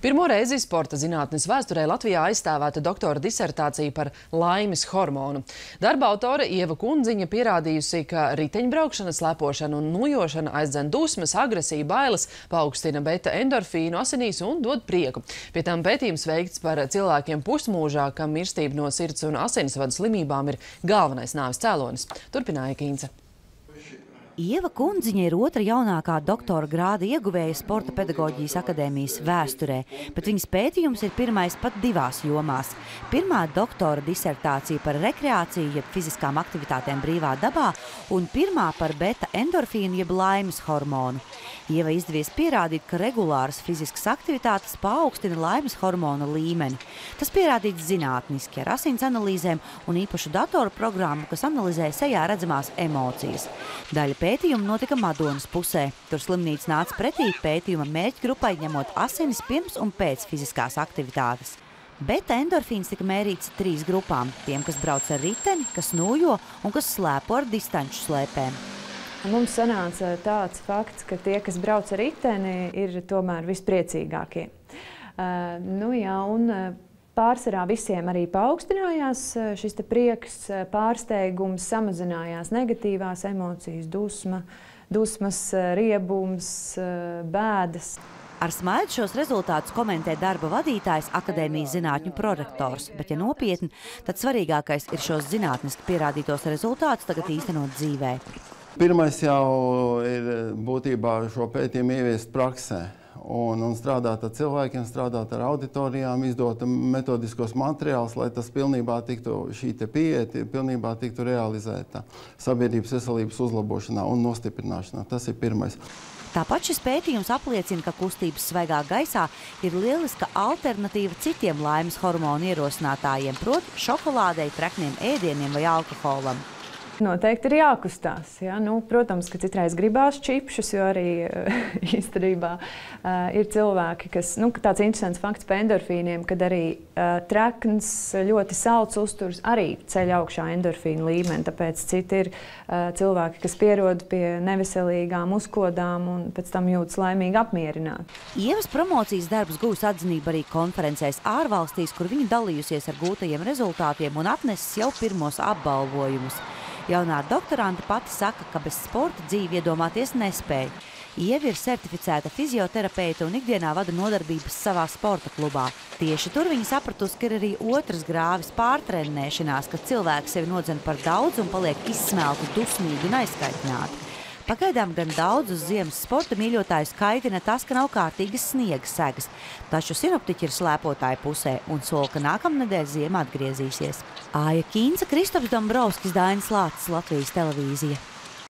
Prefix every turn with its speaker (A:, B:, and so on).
A: Pirmo reizi sporta zinātnes vēsturē Latvijā aizstāvēta doktora disertācija par laimes hormonu. Darba autore Ieva Kundziņa pierādījusi, ka riteņbraukšana, slepošana un nojošana aizdzen dusmas, agresiju, bailes, paaugstina beta endorfīnu asinīs un dod prieku. Pie tam pētījums veikts par cilvēkiem pusmūžā, kam mirstība no sirds un asinsvadu slimībām ir galvenais nāves cēlonis. Turpināja Kīnce.
B: Ieva Kundziņa ir otra jaunākā doktora grāda ieguvēja Sporta pedagoģijas akadēmijas vēsturē, bet viņas pētījums ir pirmais pat divās jomās. Pirmā doktora disertācija par rekreāciju, jeb fiziskām aktivitātēm brīvā dabā, un pirmā par beta endorfīnu, jeb laimes hormonu. Ieva izdevies pierādīt, ka regulāras fiziskas aktivitātes paaugstina laimes hormonu līmeni. Tas pierādīts zinātniski ar asins analīzēm un īpašu datoru programmu, kas analizē sejā redzamās emocijas. Daļa pētījuma notika Madonas pusē. Tur slimnīca nāca pretī pētījuma mērķgrupai, ņemot asinis pirms un pēc fiziskās aktivitātes. Bet endorfīns tika mērīts trīs grupām - tiem, kas brauc ar riteni, kas nojo un kas slēpo ar distanču slēpēm.
C: Mums sanāca tāds fakts, ka tie, kas brauc ar riteni, ir tomēr vispriecīgākie. Uh, nu, jā, un, uh, Pārsvarā visiem arī paaugstinājās uh, šis prieks, uh, pārsteigums, samazinājās negatīvās emocijas, dusma, dusmas, uh, riebums, bēdas.
B: Ar smaidu šos rezultātus komentē darba vadītājs, akadēmijas zinātņu prorektors. Bet, ja nopietni, tad svarīgākais ir šos zinātniski pierādītos rezultātus tagad īstenot dzīvē.
D: Pirmais jau ir būtībā šo pētījumu ieviest praksē. Un, un strādāt ar cilvēkiem, strādāt ar auditorijām, izdot metodiskos materiālus, lai tas pilnībā tiktu, šī pieeja pilnībā tiktu realizēta sabiedrības veselības uzlabošanā un nostiprināšanā. Tas ir pirmais.
B: Tāpat šis pētījums apliecina, ka kustības svaigā gaisā ir lieliska alternatīva citiem laimes hormonu ierosinātājiem, proti šokolādei, trekniem ēdieniem vai alkoholam.
C: Noteikti ir jākustās. Ja? Nu, protams, ka citreiz gribās čipšus, jo arī īstenībā uh, ir cilvēki, kas, nu, tāds interesants fakts par endorfīniem, kad arī uh, trekns, ļoti salds uzturs arī ceļ augšā endorfīnu līmeni. Tāpēc citi ir cilvēki, kas pierod pie neveselīgām uzkodām un pēc tam jūtas laimīgi apmierināti.
B: Ievas promocijas darbs gūs atzinību arī konferencēs ārvalstīs, kur viņa dalījusies ar gūtajiem rezultātiem un atnesis jau pirmos apbalvojumus. Jaunā doktorante pati saka, ka bez sporta dzīvi iedomāties nespēja. Ieva ir certificēta fizioterapeite un ikdienā vada nodarbības savā sporta klubā. Tieši tur viņa sapratusi, ka ir arī otrs grāvis pārtrenēšanās, kad cilvēki sevi nodzen par daudz un paliek izsmelti, dusmīgi un aizskaitņāti. Pagaidām gan daudzus ziemas sporta mīļotājus kaitina tas, ka nav kārtīgas sniega segas, taču sinoptiķi ir slēpotāju pusē un sola, ka nākamnedēļ ziema atgriezīsies. Āja Kīnca, Kristops Dombrovskis, Dainis Lācis, Latvijas televīzija.